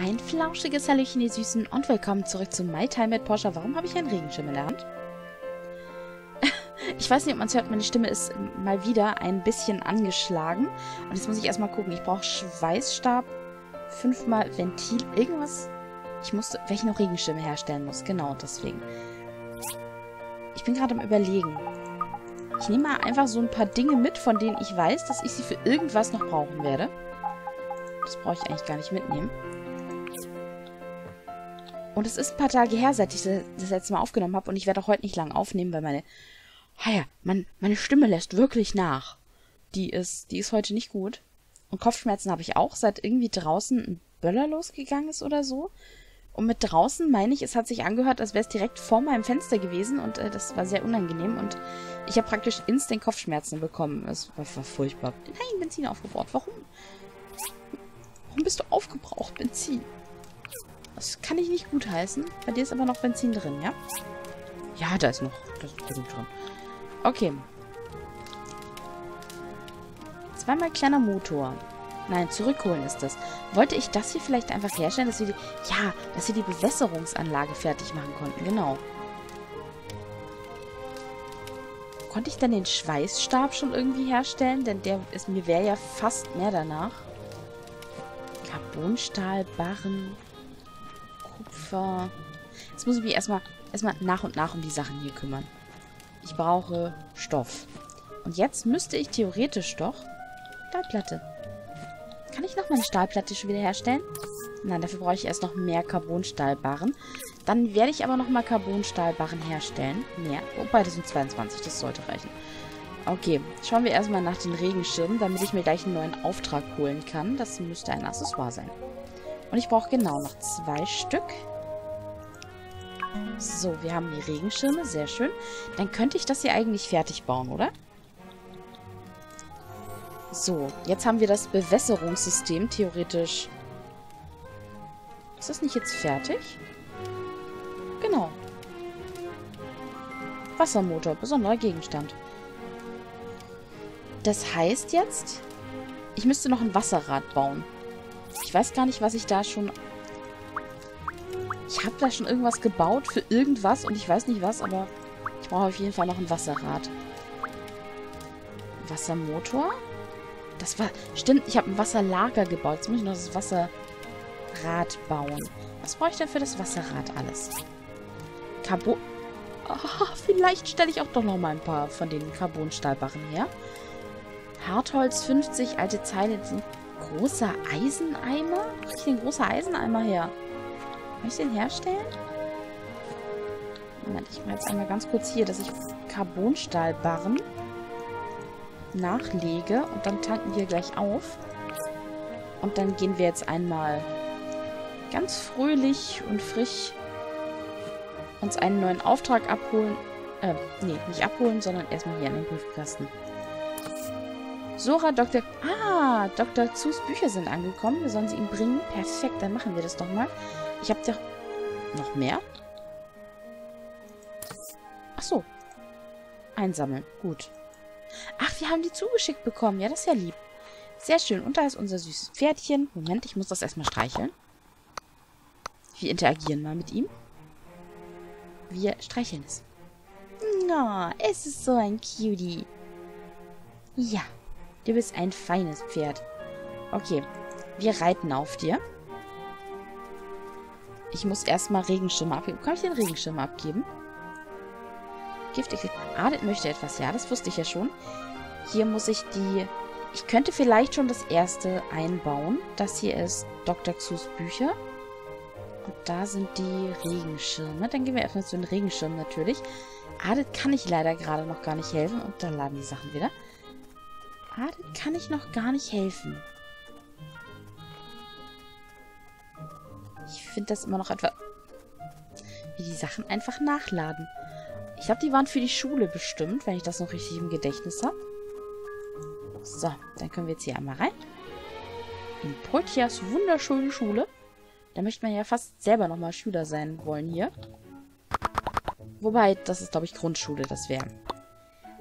Ein flauschiges Hallöchen, ihr Süßen, und willkommen zurück zu My Time mit Porsche. Warum habe ich einen Regenschirm in der Hand? ich weiß nicht, ob man es hört, meine Stimme ist mal wieder ein bisschen angeschlagen. Und jetzt muss ich erstmal gucken. Ich brauche Schweißstab, fünfmal Ventil, irgendwas. Ich musste, welche noch Regenschirme herstellen muss. Genau, deswegen. Ich bin gerade am überlegen. Ich nehme mal einfach so ein paar Dinge mit, von denen ich weiß, dass ich sie für irgendwas noch brauchen werde. Das brauche ich eigentlich gar nicht mitnehmen. Und es ist ein paar Tage her, seit ich das letzte Mal aufgenommen habe. Und ich werde auch heute nicht lang aufnehmen, weil meine... Ah ja, mein, meine Stimme lässt wirklich nach. Die ist, die ist heute nicht gut. Und Kopfschmerzen habe ich auch, seit irgendwie draußen ein Böller losgegangen ist oder so. Und mit draußen meine ich, es hat sich angehört, als wäre es direkt vor meinem Fenster gewesen. Und äh, das war sehr unangenehm. Und ich habe praktisch instant Kopfschmerzen bekommen. Es war, war furchtbar. Nein, Benzin aufgebraucht. Warum? Warum bist du aufgebraucht, Benzin? Das kann ich nicht gutheißen. Bei dir ist aber noch Benzin drin, ja? Ja, da ist noch da ist Benzin drin. Okay. Zweimal kleiner Motor. Nein, zurückholen ist das. Wollte ich das hier vielleicht einfach herstellen, dass wir die... Ja, dass wir die Bewässerungsanlage fertig machen konnten. Genau. Konnte ich dann den Schweißstab schon irgendwie herstellen? Denn der ist mir wäre ja fast mehr danach. Carbonstahlbarren. Kupfer. Jetzt muss ich mich erstmal, erstmal nach und nach um die Sachen hier kümmern. Ich brauche Stoff. Und jetzt müsste ich theoretisch doch Stahlplatte. Kann ich noch meine Stahlplatte schon wieder herstellen? Nein, dafür brauche ich erst noch mehr Carbonstahlbarren. Dann werde ich aber nochmal Carbonstahlbarren herstellen. Mehr. Wobei, das sind 22. Das sollte reichen. Okay, schauen wir erstmal nach den Regenschirmen, damit ich mir gleich einen neuen Auftrag holen kann. Das müsste ein Accessoire sein. Und ich brauche genau noch zwei Stück. So, wir haben die Regenschirme. Sehr schön. Dann könnte ich das hier eigentlich fertig bauen, oder? So, jetzt haben wir das Bewässerungssystem theoretisch. Ist das nicht jetzt fertig? Genau. Wassermotor, besonderer Gegenstand. Das heißt jetzt, ich müsste noch ein Wasserrad bauen. Ich weiß gar nicht, was ich da schon... Ich habe da schon irgendwas gebaut für irgendwas und ich weiß nicht was, aber ich brauche auf jeden Fall noch ein Wasserrad. Wassermotor? Das war... Stimmt, ich habe ein Wasserlager gebaut. Jetzt muss ich noch das Wasserrad bauen. Was brauche ich denn für das Wasserrad alles? Carbon... Oh, vielleicht stelle ich auch doch noch mal ein paar von den Carbonstahlbarren her. Hartholz 50, alte Zeile großer Eiseneimer? Wo kriege ich den großer Eiseneimer her? Kann ich den herstellen? Moment, ich mache jetzt einmal ganz kurz hier, dass ich Carbonstahlbarren nachlege und dann tanken wir gleich auf. Und dann gehen wir jetzt einmal ganz fröhlich und frisch uns einen neuen Auftrag abholen. Äh, nee, nicht abholen, sondern erstmal hier in den Briefkasten. Sora, Dr. Ah, Dr. Zus Bücher sind angekommen. Wir sollen sie ihm bringen. Perfekt, dann machen wir das doch mal. Ich habe doch... Noch mehr? Ach so. Einsammeln. Gut. Ach, wir haben die zugeschickt bekommen. Ja, das ist ja lieb. Sehr schön. Und da ist unser süßes Pferdchen. Moment, ich muss das erstmal streicheln. Wir interagieren mal mit ihm. Wir streicheln es. Na, oh, es ist so ein Cutie. Ja. Du bist ein feines Pferd. Okay, wir reiten auf dir. Ich muss erstmal Regenschirme abgeben. Kann ich den Regenschirm abgeben? Giftig. Adet möchte etwas. Ja, das wusste ich ja schon. Hier muss ich die... Ich könnte vielleicht schon das erste einbauen. Das hier ist Dr. Xus Bücher. Und da sind die Regenschirme. Dann gehen wir erstmal zu den Regenschirmen natürlich. Adet kann ich leider gerade noch gar nicht helfen. Und dann laden die Sachen wieder. Adet kann ich noch gar nicht helfen. Ich finde das immer noch etwa... Wie die Sachen einfach nachladen. Ich glaube, die waren für die Schule bestimmt, wenn ich das noch richtig im Gedächtnis habe. So, dann können wir jetzt hier einmal rein. In Poitiers wunderschöne Schule. Da möchte man ja fast selber nochmal Schüler sein wollen hier. Wobei, das ist, glaube ich, Grundschule, das wäre.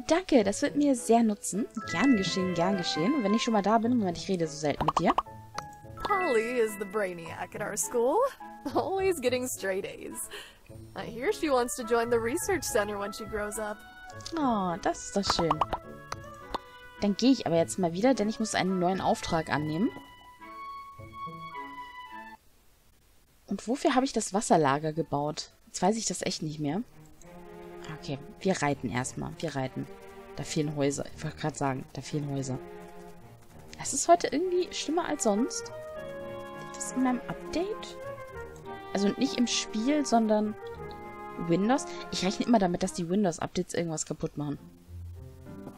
Danke, das wird mir sehr nutzen. Gern geschehen, gern geschehen. Und wenn ich schon mal da bin, Moment, ich rede so selten mit dir. Natalie is the brainiac at our school, always getting straight A's. I hear she wants to join the research center when she grows up. Oh, das ist doch schön. Dann gehe ich aber jetzt mal wieder, denn ich muss einen neuen Auftrag annehmen. Und wofür habe ich das Wasserlager gebaut? Jetzt weiß ich das echt nicht mehr. Okay, wir reiten erstmal. Wir reiten. Da fehlen Häuser. Ich wollte gerade sagen, da fehlen Häuser. Es ist heute irgendwie schlimmer als sonst. Das in meinem Update? Also nicht im Spiel, sondern Windows. Ich rechne immer damit, dass die Windows-Updates irgendwas kaputt machen.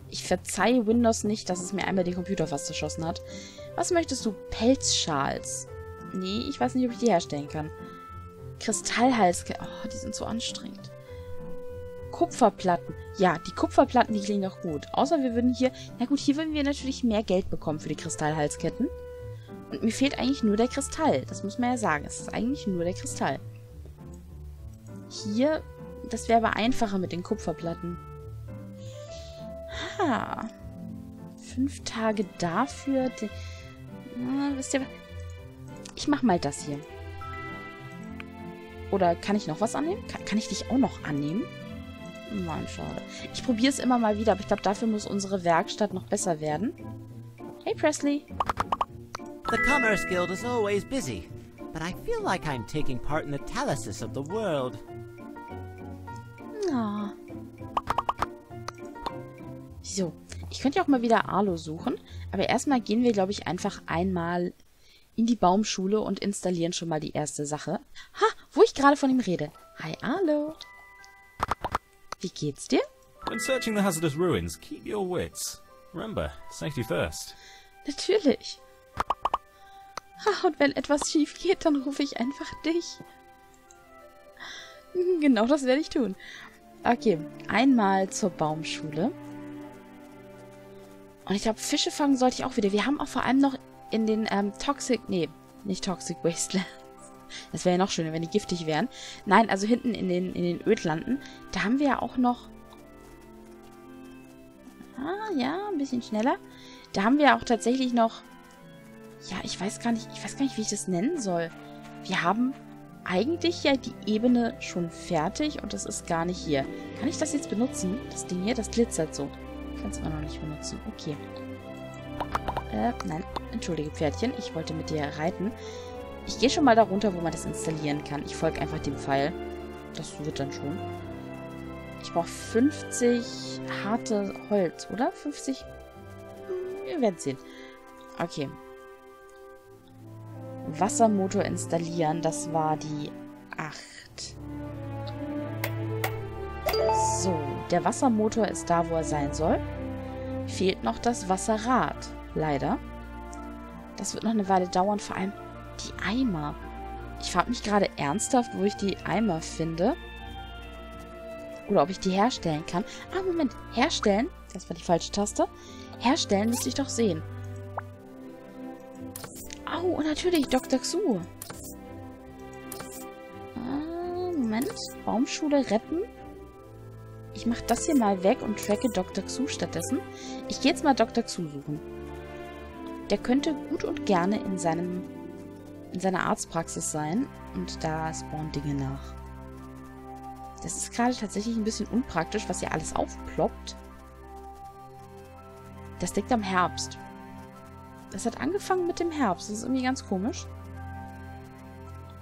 Ich verzeihe Windows nicht, dass es mir einmal den Computer fast zerschossen hat. Was möchtest du? Pelzschals. Nee, ich weiß nicht, ob ich die herstellen kann. Kristallhals... Oh, die sind so anstrengend. Kupferplatten. Ja, die Kupferplatten, die klingen auch gut. Außer wir würden hier... Na gut, hier würden wir natürlich mehr Geld bekommen für die Kristallhalsketten. Und mir fehlt eigentlich nur der Kristall. Das muss man ja sagen. Es ist eigentlich nur der Kristall. Hier, das wäre aber einfacher mit den Kupferplatten. Ha. Fünf Tage dafür. Na, wisst ihr, ich mach mal das hier. Oder kann ich noch was annehmen? Kann, kann ich dich auch noch annehmen? Nein, schade. Ich probiere es immer mal wieder, aber ich glaube, dafür muss unsere Werkstatt noch besser werden. Hey, Presley. The Commerce Guild is always busy, but I feel like I'm taking part in the talysis of the world. Ah. So, ich könnte ja auch mal wieder Arlo suchen, aber erstmal gehen wir, glaube ich, einfach einmal in die Baumschule und installieren schon mal die erste Sache. Ha, wo ich gerade von ihm rede. Hi, Arlo. Wie geht's dir? When searching the hazardous ruins, keep your wits. Remember, safety first. Natürlich. Ha, und wenn etwas schief geht, dann rufe ich einfach dich. Genau das werde ich tun. Okay, einmal zur Baumschule. Und ich glaube, Fische fangen sollte ich auch wieder. Wir haben auch vor allem noch in den ähm, Toxic... Nee, nicht Toxic Wastelands. Das wäre ja noch schöner, wenn die giftig wären. Nein, also hinten in den, in den Ödlanden. Da haben wir ja auch noch... Ah, ja, ein bisschen schneller. Da haben wir ja auch tatsächlich noch... Ja, ich weiß gar nicht, ich weiß gar nicht, wie ich das nennen soll. Wir haben eigentlich ja die Ebene schon fertig und das ist gar nicht hier. Kann ich das jetzt benutzen? Das Ding hier, das glitzert so. Ich kann es aber noch nicht benutzen. Okay. Äh, nein. Entschuldige, Pferdchen. Ich wollte mit dir reiten. Ich gehe schon mal da runter, wo man das installieren kann. Ich folge einfach dem Pfeil. Das wird dann schon. Ich brauche 50 harte Holz, oder? 50? Hm, wir werden sehen. Okay. Wassermotor installieren. Das war die 8. So, der Wassermotor ist da, wo er sein soll. Fehlt noch das Wasserrad. Leider. Das wird noch eine Weile dauern, vor allem die Eimer. Ich frage mich gerade ernsthaft, wo ich die Eimer finde. Oder ob ich die herstellen kann. Ah, Moment. Herstellen? Das war die falsche Taste. Herstellen müsste ich doch sehen. Au, oh, natürlich, Dr. Xu. Ah, Moment. Baumschule retten. Ich mache das hier mal weg und tracke Dr. Xu stattdessen. Ich gehe jetzt mal Dr. Xu suchen. Der könnte gut und gerne in seinem in seiner Arztpraxis sein und da spawnen Dinge nach. Das ist gerade tatsächlich ein bisschen unpraktisch, was hier alles aufploppt. Das liegt am Herbst. Das hat angefangen mit dem Herbst. Das ist irgendwie ganz komisch.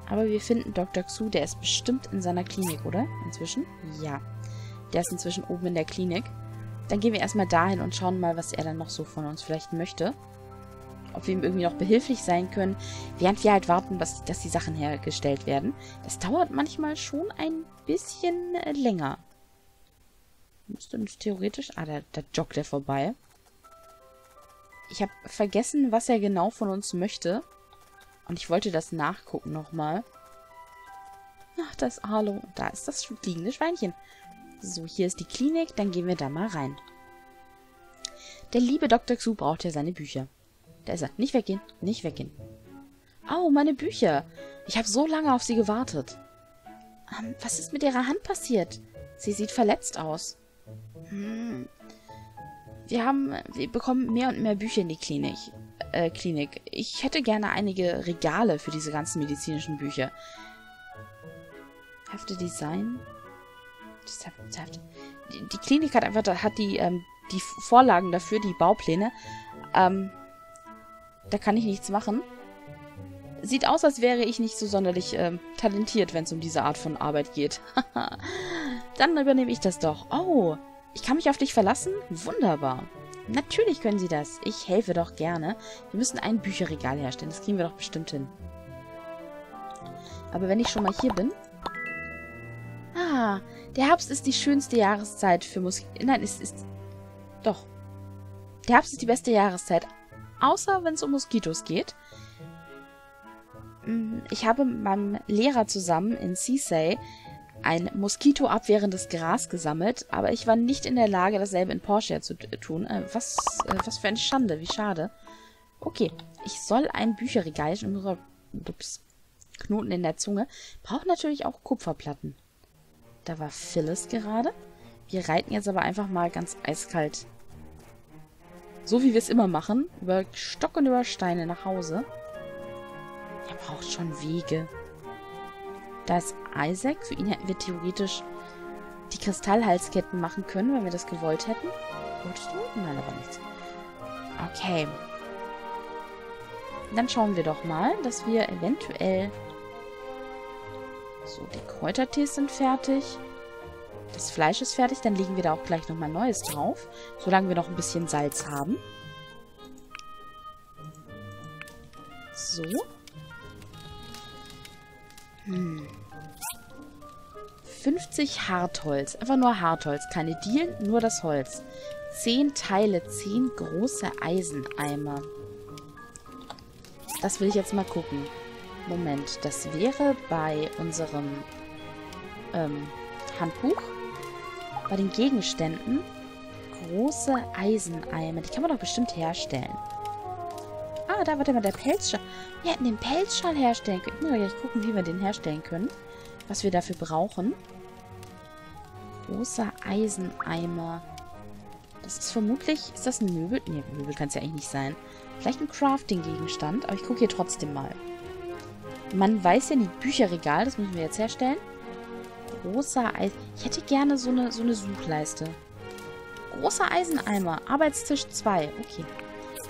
Aber wir finden Dr. Xu, der ist bestimmt in seiner Klinik, oder? Inzwischen? Ja. Der ist inzwischen oben in der Klinik. Dann gehen wir erstmal dahin und schauen mal, was er dann noch so von uns vielleicht möchte ob wir ihm irgendwie noch behilflich sein können, während wir halt warten, dass, dass die Sachen hergestellt werden. Das dauert manchmal schon ein bisschen äh, länger. Müsste uns theoretisch... Ah, da, da joggt er vorbei. Ich habe vergessen, was er genau von uns möchte. Und ich wollte das nachgucken nochmal. Ach, da ist Arlo. Da ist das fliegende Schweinchen. So, hier ist die Klinik. Dann gehen wir da mal rein. Der liebe Dr. Xu braucht ja seine Bücher. Da ist er. Nicht weggehen. Nicht weggehen. Au, meine Bücher. Ich habe so lange auf sie gewartet. Ähm, was ist mit ihrer Hand passiert? Sie sieht verletzt aus. Hm. Wir haben, wir bekommen mehr und mehr Bücher in die Klinik. äh, Klinik. Ich hätte gerne einige Regale für diese ganzen medizinischen Bücher. Hefte Design. Die, die Klinik hat einfach, hat die, ähm, die Vorlagen dafür, die Baupläne. Ähm, da kann ich nichts machen. Sieht aus, als wäre ich nicht so sonderlich ähm, talentiert, wenn es um diese Art von Arbeit geht. Dann übernehme ich das doch. Oh, ich kann mich auf dich verlassen? Wunderbar. Natürlich können Sie das. Ich helfe doch gerne. Wir müssen ein Bücherregal herstellen. Das kriegen wir doch bestimmt hin. Aber wenn ich schon mal hier bin... Ah, der Herbst ist die schönste Jahreszeit für Mus... Nein, es ist... Doch. Der Herbst ist die beste Jahreszeit. Außer wenn es um Moskitos geht. Mm, Ich habe mit meinem Lehrer zusammen in Seasay ein moskitoabwehrendes Gras gesammelt, aber ich war nicht in der Lage, dasselbe in Porsche zu tun. Äh, was, äh, was für eine Schande, wie schade. Okay, ich soll ein Bücherregal, ups, Knoten in der Zunge, braucht natürlich auch Kupferplatten. Da war Phyllis gerade. Wir reiten jetzt aber einfach mal ganz eiskalt. So wie wir es immer machen, über Stock und über Steine nach Hause. Er braucht schon Wege. Da ist Isaac. Für ihn hätten wir theoretisch die Kristallhalsketten machen können, wenn wir das gewollt hätten. Wolltest du? Nein, aber nichts. Okay. Dann schauen wir doch mal, dass wir eventuell... So, die Kräutertees sind fertig. Das Fleisch ist fertig. Dann legen wir da auch gleich nochmal Neues drauf. Solange wir noch ein bisschen Salz haben. So. Hm. 50 Hartholz. Einfach nur Hartholz. Keine Dielen, nur das Holz. 10 Teile, 10 große Eiseneimer. Das will ich jetzt mal gucken. Moment, das wäre bei unserem ähm, Handbuch. Bei den Gegenständen. Große Eiseneimer. Die kann man doch bestimmt herstellen. Ah, da warte mal, der Pelzschal. Wir hätten den Pelzschal herstellen können. Ich muss gleich gucken, wie wir den herstellen können. Was wir dafür brauchen. Großer Eiseneimer. Das ist vermutlich... Ist das ein Möbel? Nee, Möbel kann es ja eigentlich nicht sein. Vielleicht ein Crafting-Gegenstand. Aber ich gucke hier trotzdem mal. Man weiß ja nicht, Bücherregal, das müssen wir jetzt herstellen. Großer Eisen... Ich hätte gerne so eine, so eine Suchleiste. Großer Eiseneimer. Arbeitstisch 2. Okay.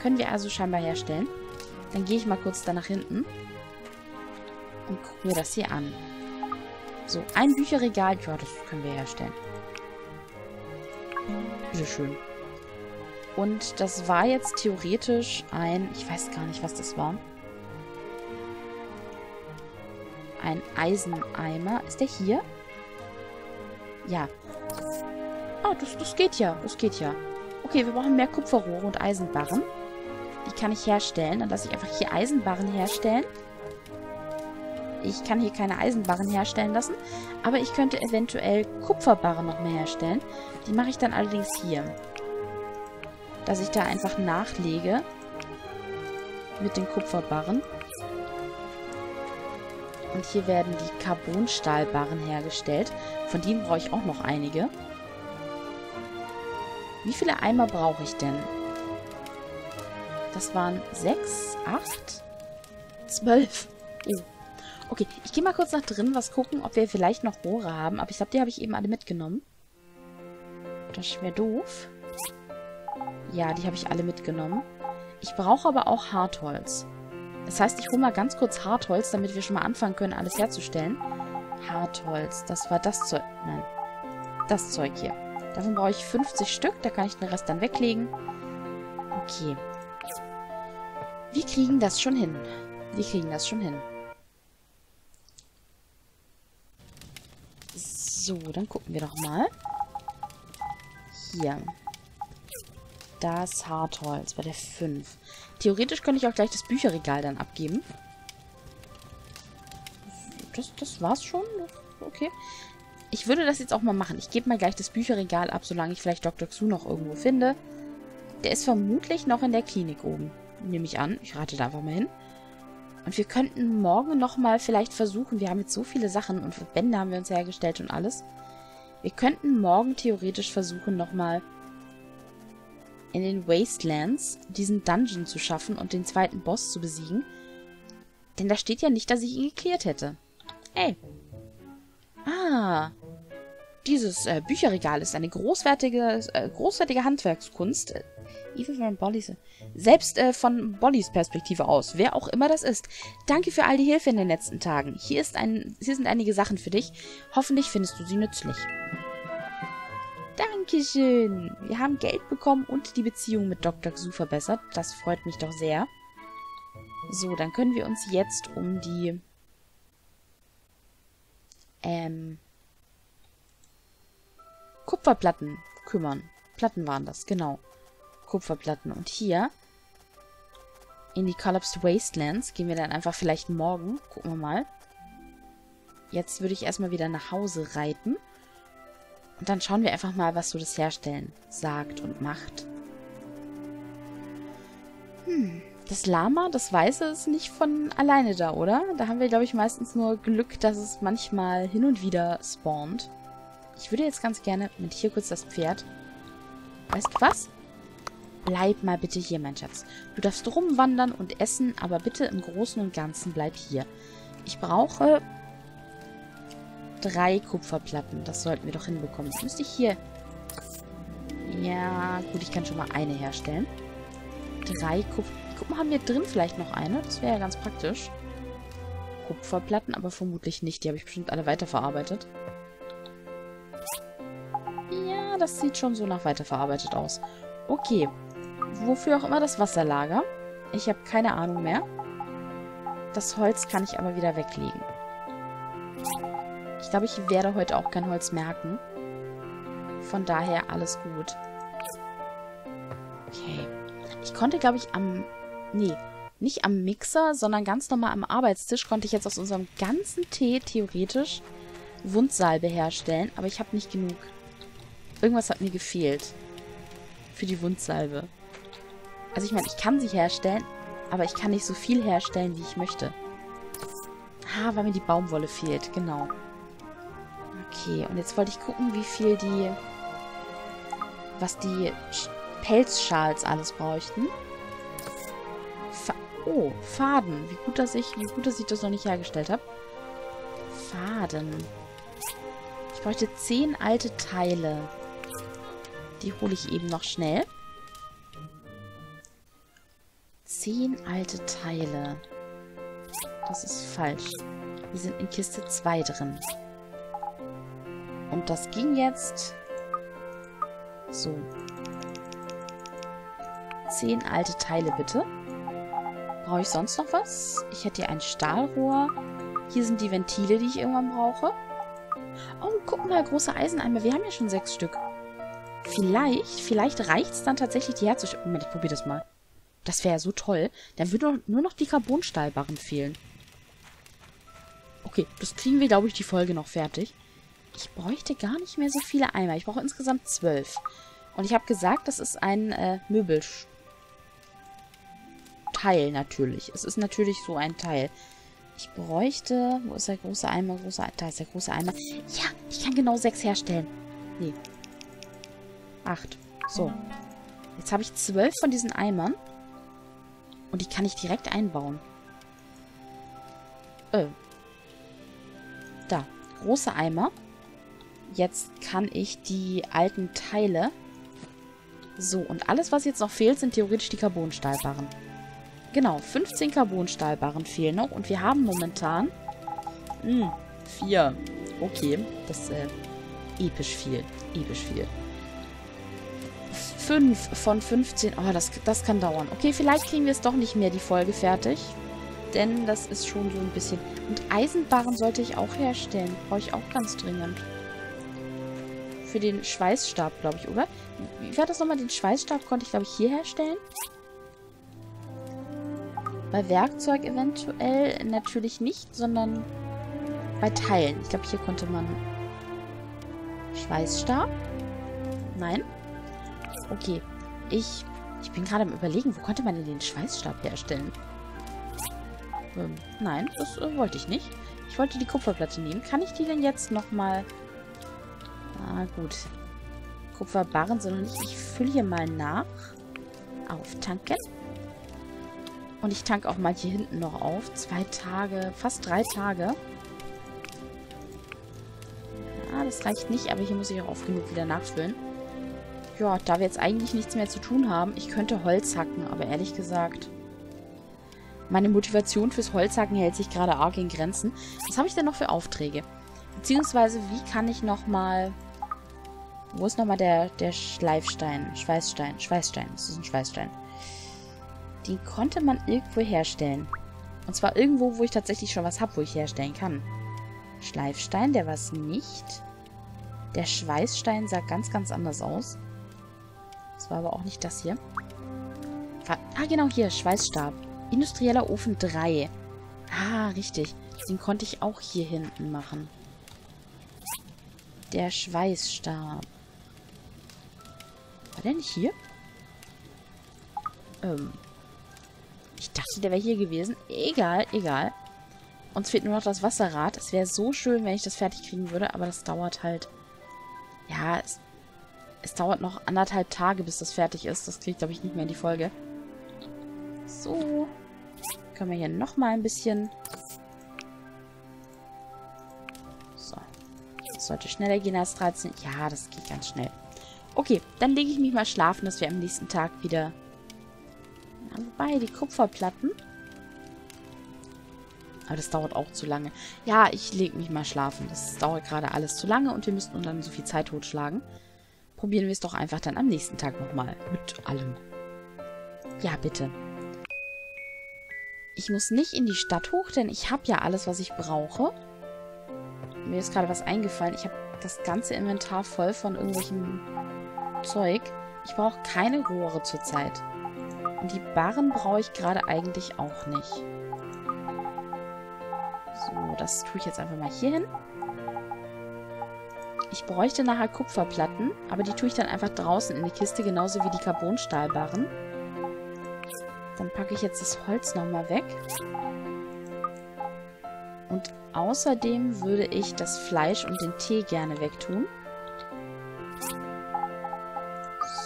Können wir also scheinbar herstellen. Dann gehe ich mal kurz da nach hinten. Und gucke mir das hier an. So, ein Bücherregal. Ja, das können wir herstellen. Bitteschön. Und das war jetzt theoretisch ein... Ich weiß gar nicht, was das war. Ein Eiseneimer. Ist der hier? Ja. Ah, das, das geht ja. Das geht ja. Okay, wir brauchen mehr Kupferrohre und Eisenbarren. Die kann ich herstellen. Dann lasse ich einfach hier Eisenbarren herstellen. Ich kann hier keine Eisenbarren herstellen lassen. Aber ich könnte eventuell Kupferbarren noch mehr herstellen. Die mache ich dann allerdings hier. Dass ich da einfach nachlege. Mit den Kupferbarren. Und hier werden die Carbonstahlbarren hergestellt. Von denen brauche ich auch noch einige. Wie viele Eimer brauche ich denn? Das waren sechs, acht, zwölf. Okay, ich gehe mal kurz nach drin, was gucken, ob wir vielleicht noch Rohre haben. Aber ich glaube, die habe ich eben alle mitgenommen. Das wäre doof. Ja, die habe ich alle mitgenommen. Ich brauche aber auch Hartholz. Das heißt, ich hole mal ganz kurz Hartholz, damit wir schon mal anfangen können, alles herzustellen. Hartholz, das war das Zeug. Nein, das Zeug hier. Davon brauche ich 50 Stück, da kann ich den Rest dann weglegen. Okay. Wir kriegen das schon hin. Wir kriegen das schon hin. So, dann gucken wir doch mal. Hier. Das Hartholz bei der 5. Theoretisch könnte ich auch gleich das Bücherregal dann abgeben. Das, das war's schon. Okay. Ich würde das jetzt auch mal machen. Ich gebe mal gleich das Bücherregal ab, solange ich vielleicht Dr. Xu noch irgendwo finde. Der ist vermutlich noch in der Klinik oben. Nehme ich an. Ich rate da einfach mal hin. Und wir könnten morgen nochmal vielleicht versuchen, wir haben jetzt so viele Sachen und Bände haben wir uns hergestellt und alles. Wir könnten morgen theoretisch versuchen, nochmal in den Wastelands diesen Dungeon zu schaffen und den zweiten Boss zu besiegen. Denn da steht ja nicht, dass ich ihn geklärt hätte. Ey. Ah. Dieses äh, Bücherregal ist eine großwertige, äh, großwertige Handwerkskunst. Even from Bollys, selbst äh, von Bollys Perspektive aus, wer auch immer das ist. Danke für all die Hilfe in den letzten Tagen. Hier, ist ein, hier sind einige Sachen für dich. Hoffentlich findest du sie nützlich. Dankeschön. Wir haben Geld bekommen und die Beziehung mit Dr. Xu verbessert. Das freut mich doch sehr. So, dann können wir uns jetzt um die ähm, Kupferplatten kümmern. Platten waren das, genau. Kupferplatten. Und hier in die Collapsed Wastelands gehen wir dann einfach vielleicht morgen. Gucken wir mal. Jetzt würde ich erstmal wieder nach Hause reiten. Und dann schauen wir einfach mal, was so das Herstellen sagt und macht. Hm. Das Lama, das Weiße, ist nicht von alleine da, oder? Da haben wir, glaube ich, meistens nur Glück, dass es manchmal hin und wieder spawnt. Ich würde jetzt ganz gerne mit hier kurz das Pferd. Weißt du was? Bleib mal bitte hier, mein Schatz. Du darfst rumwandern und essen, aber bitte im Großen und Ganzen bleib hier. Ich brauche drei Kupferplatten. Das sollten wir doch hinbekommen. Jetzt müsste ich hier... Ja, gut, ich kann schon mal eine herstellen. Drei Kupferplatten. Guck mal, haben wir drin vielleicht noch eine? Das wäre ja ganz praktisch. Kupferplatten, aber vermutlich nicht. Die habe ich bestimmt alle weiterverarbeitet. Ja, das sieht schon so nach weiterverarbeitet aus. Okay. Wofür auch immer das Wasserlager. Ich habe keine Ahnung mehr. Das Holz kann ich aber wieder weglegen. Ich glaube, ich werde heute auch kein Holz merken. Von daher alles gut. Okay. Ich konnte, glaube ich, am Nee, nicht am Mixer, sondern ganz normal am Arbeitstisch konnte ich jetzt aus unserem ganzen Tee theoretisch Wundsalbe herstellen. Aber ich habe nicht genug. Irgendwas hat mir gefehlt. Für die Wundsalbe. Also ich meine, ich kann sie herstellen, aber ich kann nicht so viel herstellen, wie ich möchte. Ah, weil mir die Baumwolle fehlt. Genau. Okay, und jetzt wollte ich gucken, wie viel die... Was die Pelzschals alles bräuchten. Oh, Faden. Wie gut, dass ich, wie gut, dass ich das noch nicht hergestellt habe. Faden. Ich bräuchte zehn alte Teile. Die hole ich eben noch schnell. Zehn alte Teile. Das ist falsch. Die sind in Kiste 2 drin. Und das ging jetzt... So. Zehn alte Teile bitte. Brauche ich sonst noch was? Ich hätte hier ein Stahlrohr. Hier sind die Ventile, die ich irgendwann brauche. Oh, guck mal, große Eiseneimer. Wir haben ja schon sechs Stück. Vielleicht, vielleicht reicht es dann tatsächlich, die herzustellen. Moment, ich probiere das mal. Das wäre ja so toll. Dann würden nur noch die Carbonstahlbarren fehlen. Okay, das kriegen wir, glaube ich, die Folge noch fertig. Ich bräuchte gar nicht mehr so viele Eimer. Ich brauche insgesamt zwölf. Und ich habe gesagt, das ist ein äh, Möbelstück. Teil natürlich. Es ist natürlich so ein Teil. Ich bräuchte... Wo ist der große Eimer? Große, da ist der große Eimer. Ja, ich kann genau sechs herstellen. Nee. Acht. So. Jetzt habe ich zwölf von diesen Eimern. Und die kann ich direkt einbauen. Äh. Da. Große Eimer. Jetzt kann ich die alten Teile... So, und alles, was jetzt noch fehlt, sind theoretisch die Carbonstahlbarren. Genau, 15 Carbonstahlbarren fehlen noch. Und wir haben momentan... Hm, vier. Okay, das ist äh, episch viel. Episch viel. 5 von 15. Oh, das, das kann dauern. Okay, vielleicht kriegen wir es doch nicht mehr, die Folge fertig. Denn das ist schon so ein bisschen... Und Eisenbarren sollte ich auch herstellen. Brauche ich auch ganz dringend. Für den Schweißstab, glaube ich, oder? Wie war das nochmal? Den Schweißstab konnte ich, glaube ich, hier herstellen. Bei Werkzeug eventuell natürlich nicht, sondern bei Teilen. Ich glaube, hier konnte man Schweißstab. Nein. Okay. Ich, ich bin gerade am überlegen, wo konnte man denn den Schweißstab herstellen? Ähm, nein, das äh, wollte ich nicht. Ich wollte die Kupferplatte nehmen. Kann ich die denn jetzt nochmal... Ah, gut. Kupferbarren sind noch nicht... Ich fülle hier mal nach. Auftanken. Und ich tanke auch mal hier hinten noch auf. Zwei Tage, fast drei Tage. Ja, das reicht nicht, aber hier muss ich auch oft genug wieder nachfüllen. Ja, da wir jetzt eigentlich nichts mehr zu tun haben, ich könnte Holz hacken, aber ehrlich gesagt... Meine Motivation fürs Holzhacken hält sich gerade arg in Grenzen. Was habe ich denn noch für Aufträge? Beziehungsweise, wie kann ich nochmal... Wo ist nochmal der, der Schleifstein? Schweißstein. Schweißstein. Das ist ein Schweißstein. Den konnte man irgendwo herstellen. Und zwar irgendwo, wo ich tatsächlich schon was habe, wo ich herstellen kann. Schleifstein, der war es nicht. Der Schweißstein sah ganz, ganz anders aus. Das war aber auch nicht das hier. Ah, genau, hier, Schweißstab. Industrieller Ofen 3. Ah, richtig. Den konnte ich auch hier hinten machen. Der Schweißstab. War der nicht hier? Ähm. Ich dachte, der wäre hier gewesen. Egal, egal. Uns fehlt nur noch das Wasserrad. Es wäre so schön, wenn ich das fertig kriegen würde, aber das dauert halt... Ja, es, es dauert noch anderthalb Tage, bis das fertig ist. Das kriegt, glaube ich, nicht mehr in die Folge. So. Können wir hier nochmal ein bisschen... So. Das sollte schneller gehen als 13. Ja, das geht ganz schnell. Okay, dann lege ich mich mal schlafen, dass wir am nächsten Tag wieder... Na, wobei, die Kupferplatten... Aber das dauert auch zu lange. Ja, ich lege mich mal schlafen. Das dauert gerade alles zu lange und wir müssten dann so viel Zeit totschlagen. Probieren wir es doch einfach dann am nächsten Tag nochmal. Mit allem. Ja, bitte. Ich muss nicht in die Stadt hoch, denn ich habe ja alles, was ich brauche. Mir ist gerade was eingefallen. Ich habe das ganze Inventar voll von irgendwelchem Zeug. Ich brauche keine Rohre zurzeit. Und die Barren brauche ich gerade eigentlich auch nicht. So, das tue ich jetzt einfach mal hier hin. Ich bräuchte nachher Kupferplatten, aber die tue ich dann einfach draußen in die Kiste, genauso wie die Carbonstahlbarren. Dann packe ich jetzt das Holz nochmal weg. Und außerdem würde ich das Fleisch und den Tee gerne wegtun.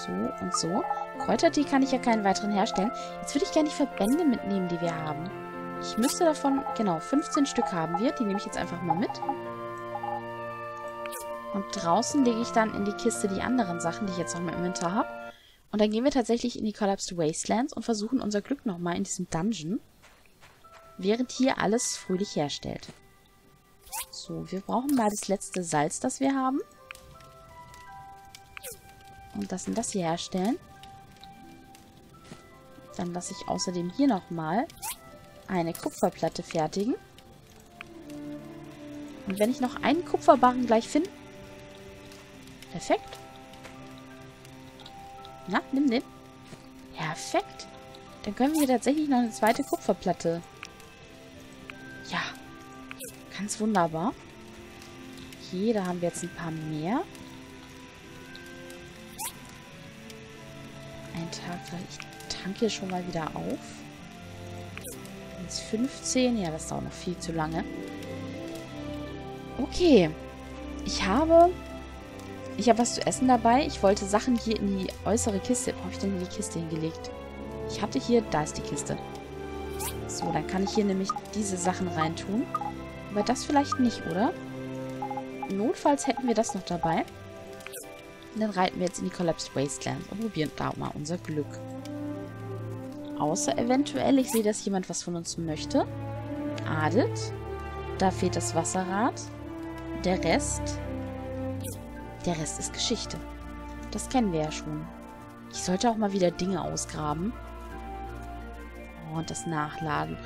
So und so. Kräutertee kann ich ja keinen weiteren herstellen. Jetzt würde ich gerne die Verbände mitnehmen, die wir haben. Ich müsste davon, genau, 15 Stück haben wir. Die nehme ich jetzt einfach mal mit. Und draußen lege ich dann in die Kiste die anderen Sachen, die ich jetzt noch im Inventar habe. Und dann gehen wir tatsächlich in die Collapsed Wastelands und versuchen unser Glück nochmal in diesem Dungeon. Während hier alles fröhlich herstellt. So, wir brauchen mal das letzte Salz, das wir haben. Und das und das hier herstellen. Dann lasse ich außerdem hier nochmal eine Kupferplatte fertigen. Und wenn ich noch einen Kupferbarren gleich finde... Perfekt. Na, nimm den. Perfekt. Dann können wir tatsächlich noch eine zweite Kupferplatte. Ja. Ganz wunderbar. Hier, da haben wir jetzt ein paar mehr. Ein Tag, ich tanke hier schon mal wieder auf. Jetzt 15. Ja, das dauert noch viel zu lange. Okay. Ich habe ich habe was zu essen dabei. Ich wollte Sachen hier in die äußere Kiste. Wo habe ich denn die Kiste hingelegt? Ich hatte hier... Da ist die Kiste. So, dann kann ich hier nämlich diese Sachen reintun. Aber das vielleicht nicht, oder? Notfalls hätten wir das noch dabei. Und dann reiten wir jetzt in die Collapsed Wasteland und probieren da mal unser Glück. Außer eventuell, ich sehe, dass jemand was von uns möchte. Adet. Da fehlt das Wasserrad. Der Rest der Rest ist Geschichte. Das kennen wir ja schon. Ich sollte auch mal wieder Dinge ausgraben. Oh, und das Nachladen.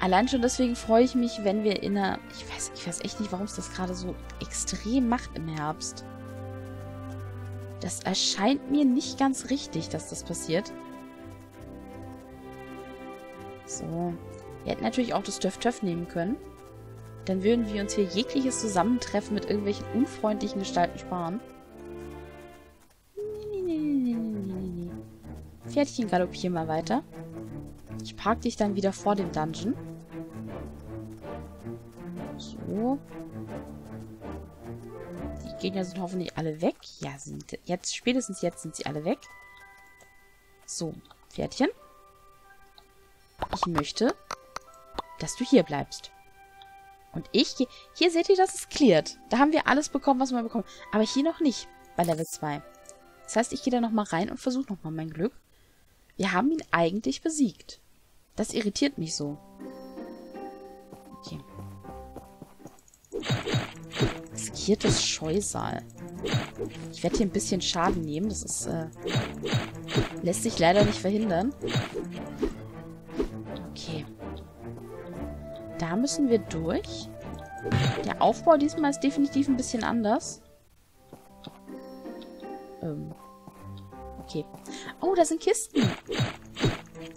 Allein schon deswegen freue ich mich, wenn wir in einer... Ich weiß, ich weiß echt nicht, warum es das gerade so extrem macht im Herbst. Das erscheint mir nicht ganz richtig, dass das passiert. So. Wir hätten natürlich auch das Töff-Töff nehmen können. Dann würden wir uns hier jegliches Zusammentreffen mit irgendwelchen unfreundlichen Gestalten sparen. Nee, nee, nee, nee, nee, nee. Pferdchen galoppier mal weiter. Ich park dich dann wieder vor dem Dungeon. So. Die Gegner sind hoffentlich alle weg. Ja, sind jetzt, spätestens jetzt sind sie alle weg. So, Pferdchen. Ich möchte, dass du hier bleibst. Und ich gehe... Hier seht ihr, das ist cleared. Da haben wir alles bekommen, was wir bekommen. Aber hier noch nicht bei Level 2. Das heißt, ich gehe da nochmal rein und versuche nochmal mein Glück. Wir haben ihn eigentlich besiegt. Das irritiert mich so. Okay. Maskiertes Scheusal. Ich werde hier ein bisschen Schaden nehmen. Das ist, äh, lässt sich leider nicht verhindern. Okay. Da müssen wir durch. Der Aufbau diesmal ist definitiv ein bisschen anders. Ähm. Okay. Oh, da sind Kisten.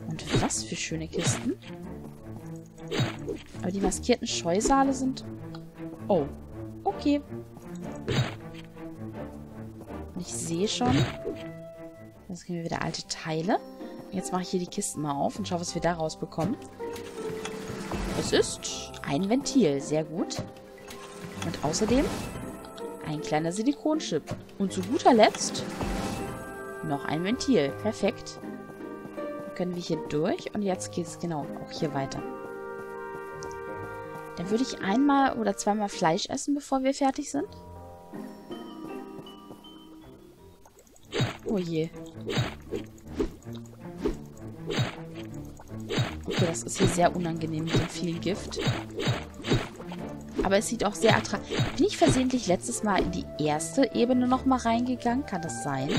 Und was für schöne Kisten. Aber die maskierten Scheusale sind... Oh. Okay. Und ich sehe schon... Jetzt kriegen wir wieder alte Teile. Jetzt mache ich hier die Kisten mal auf und schaue, was wir da rausbekommen. Es ist ein Ventil. Sehr gut. Und außerdem ein kleiner Silikonchip. Und zu guter Letzt noch ein Ventil. Perfekt. Dann können wir hier durch. Und jetzt geht es genau auch hier weiter. Dann würde ich einmal oder zweimal Fleisch essen, bevor wir fertig sind. Oh je. Okay, das ist hier sehr unangenehm mit dem vielen Gift. Aber es sieht auch sehr attraktiv... Bin ich versehentlich letztes Mal in die erste Ebene nochmal reingegangen? Kann das sein?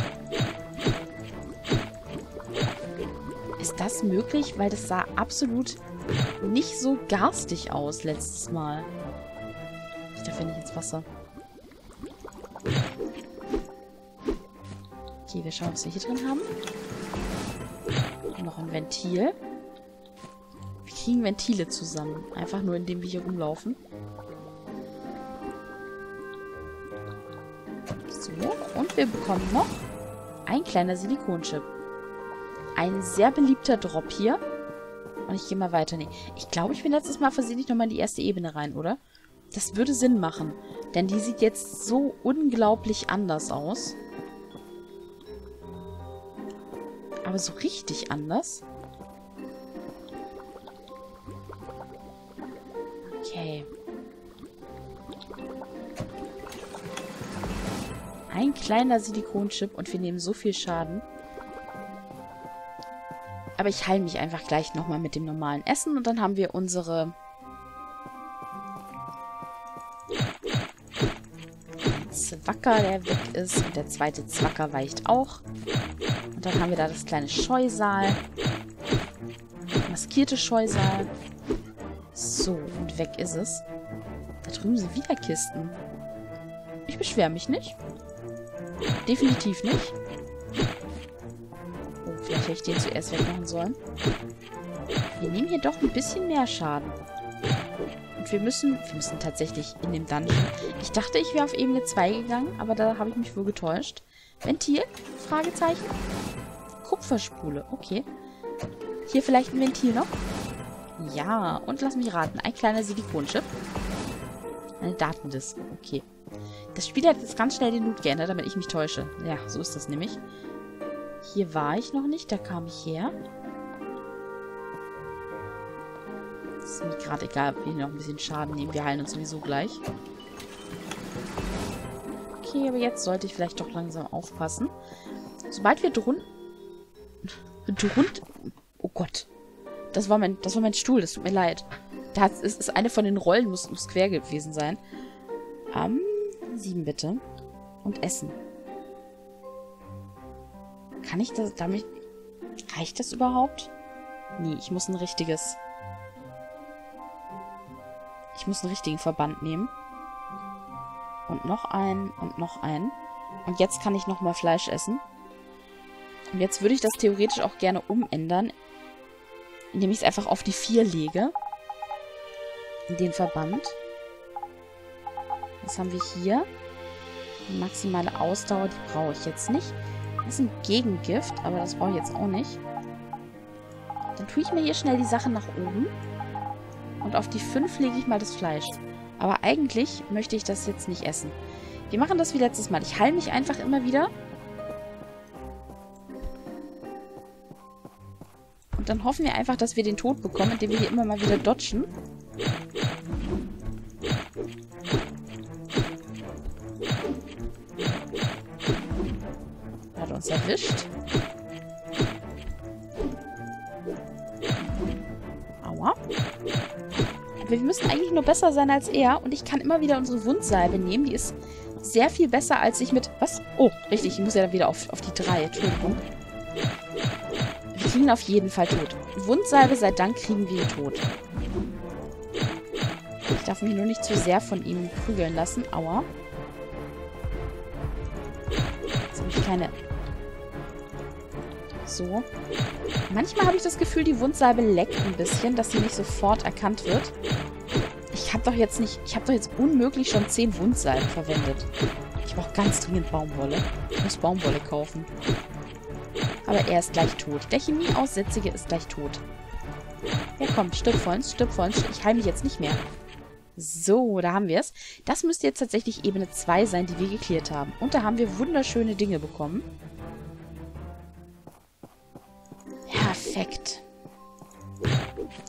Ist das möglich? Weil das sah absolut nicht so garstig aus letztes Mal. Ich darf ja nicht ins Wasser. Okay, wir schauen, was wir hier drin haben. Noch ein Ventil. Kriegen Ventile zusammen. Einfach nur, indem wir hier rumlaufen. So, und wir bekommen noch ein kleiner Silikonchip. Ein sehr beliebter Drop hier. Und ich gehe mal weiter. Nee, ich glaube, ich bin letztes Mal versehentlich nochmal in die erste Ebene rein, oder? Das würde Sinn machen. Denn die sieht jetzt so unglaublich anders aus. Aber so richtig anders. Kleiner Silikonchip und wir nehmen so viel Schaden. Aber ich heile mich einfach gleich nochmal mit dem normalen Essen und dann haben wir unsere... Zwacker, der weg ist. Und der zweite Zwacker weicht auch. Und dann haben wir da das kleine Scheusal. Maskierte Scheusal. So, und weg ist es. Da drüben sind wieder Kisten. Ich beschwere mich nicht. Definitiv nicht. Oh, vielleicht hätte ich den zuerst wegmachen sollen. Wir nehmen hier doch ein bisschen mehr Schaden. Und wir müssen, wir müssen tatsächlich in dem Dungeon. Ich dachte, ich wäre auf Ebene 2 gegangen, aber da habe ich mich wohl getäuscht. Ventil? Fragezeichen. Kupferspule, okay. Hier vielleicht ein Ventil noch? Ja, und lass mich raten. Ein kleiner Silikonchip. Eine Datendisk, okay. Das Spiel hat jetzt ganz schnell den Loot geändert, damit ich mich täusche. Ja, so ist das nämlich. Hier war ich noch nicht, da kam ich her. Das ist mir gerade egal, ob wir hier noch ein bisschen Schaden nehmen. Wir heilen uns sowieso gleich. Okay, aber jetzt sollte ich vielleicht doch langsam aufpassen. Sobald wir drunten... Drunter... Oh Gott. Das war mein, das war mein Stuhl, das tut mir leid. Da ist, ist eine von den Rollen, muss, muss quer gewesen sein. Ähm, sieben bitte. Und Essen. Kann ich das damit... Reicht das überhaupt? Nee, ich muss ein richtiges... Ich muss einen richtigen Verband nehmen. Und noch einen und noch einen. Und jetzt kann ich nochmal Fleisch essen. Und jetzt würde ich das theoretisch auch gerne umändern. Indem ich es einfach auf die 4 lege. Den Verband. Was haben wir hier? Die maximale Ausdauer, die brauche ich jetzt nicht. Das ist ein Gegengift, aber das brauche ich jetzt auch nicht. Dann tue ich mir hier schnell die Sachen nach oben. Und auf die 5 lege ich mal das Fleisch. Aber eigentlich möchte ich das jetzt nicht essen. Wir machen das wie letztes Mal. Ich heile mich einfach immer wieder. Und dann hoffen wir einfach, dass wir den Tod bekommen, indem wir hier immer mal wieder dodgen. Er hat uns erwischt. Aua. Aber wir müssen eigentlich nur besser sein als er. Und ich kann immer wieder unsere Wundsalbe nehmen. Die ist sehr viel besser, als ich mit... Was? Oh, richtig. Ich muss ja dann wieder auf, auf die 3. Entschuldigung. Kriegen auf jeden Fall tot. Wundsalbe, sei Dank kriegen wir ihn tot. Ich darf mich nur nicht zu sehr von ihm prügeln lassen. Aua. Jetzt habe ich keine... So. Manchmal habe ich das Gefühl, die Wundsalbe leckt ein bisschen, dass sie nicht sofort erkannt wird. Ich habe doch jetzt nicht... Ich habe doch jetzt unmöglich schon 10 Wundsalben verwendet. Ich brauche ganz dringend Baumwolle. Ich muss Baumwolle kaufen. Aber er ist gleich tot. Der Chemieaussätzige ist gleich tot. Ja, komm, stirb uns, stirb uns. Ich heile mich jetzt nicht mehr. So, da haben wir es. Das müsste jetzt tatsächlich Ebene 2 sein, die wir geklärt haben. Und da haben wir wunderschöne Dinge bekommen. Perfekt.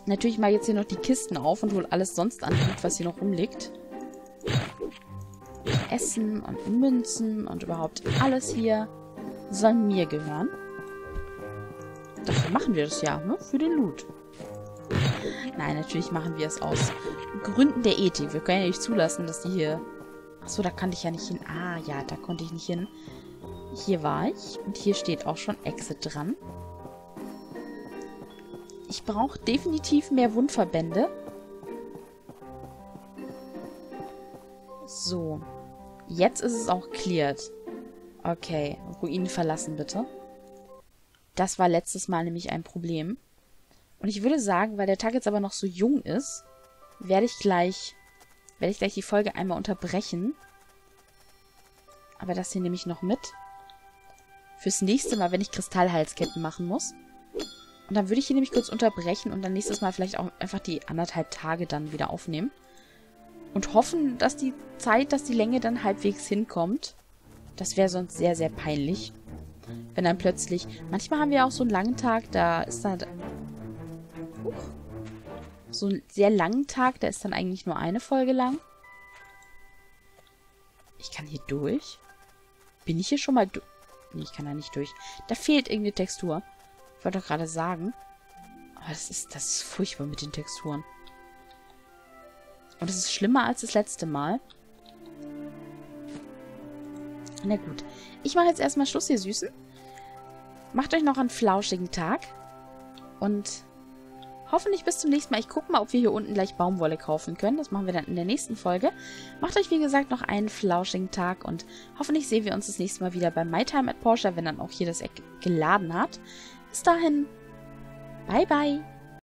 Natürlich mal jetzt hier noch die Kisten auf und hol alles sonst an, was hier noch rumliegt. Essen und Münzen und überhaupt alles hier soll mir gehören. Dafür machen wir das ja, ne? Für den Loot. Nein, natürlich machen wir es aus Gründen der Ethik. Wir können ja nicht zulassen, dass die hier... Achso, da kann ich ja nicht hin. Ah, ja, da konnte ich nicht hin. Hier war ich. Und hier steht auch schon Exit dran. Ich brauche definitiv mehr Wundverbände. So. Jetzt ist es auch cleared. Okay. Ruinen verlassen, bitte. Das war letztes Mal nämlich ein Problem. Und ich würde sagen, weil der Tag jetzt aber noch so jung ist, werde ich gleich, werde ich gleich die Folge einmal unterbrechen. Aber das hier nehme ich noch mit. Fürs nächste Mal, wenn ich Kristallhalsketten machen muss. Und dann würde ich hier nämlich kurz unterbrechen und dann nächstes Mal vielleicht auch einfach die anderthalb Tage dann wieder aufnehmen. Und hoffen, dass die Zeit, dass die Länge dann halbwegs hinkommt. Das wäre sonst sehr, sehr peinlich. Wenn dann plötzlich... Manchmal haben wir auch so einen langen Tag, da ist dann... Huch. So einen sehr langen Tag, da ist dann eigentlich nur eine Folge lang. Ich kann hier durch? Bin ich hier schon mal durch? Nee, ich kann da nicht durch. Da fehlt irgendeine Textur. Ich wollte doch gerade sagen. Aber das ist, das ist furchtbar mit den Texturen. Und es ist schlimmer als das letzte Mal. Na gut. Ich mache jetzt erstmal Schluss, ihr Süßen. Macht euch noch einen flauschigen Tag. Und hoffentlich bis zum nächsten Mal. Ich gucke mal, ob wir hier unten gleich Baumwolle kaufen können. Das machen wir dann in der nächsten Folge. Macht euch, wie gesagt, noch einen flauschigen Tag. Und hoffentlich sehen wir uns das nächste Mal wieder bei My Time at Porsche, wenn dann auch hier das Eck geladen hat. Bis dahin. Bye, bye.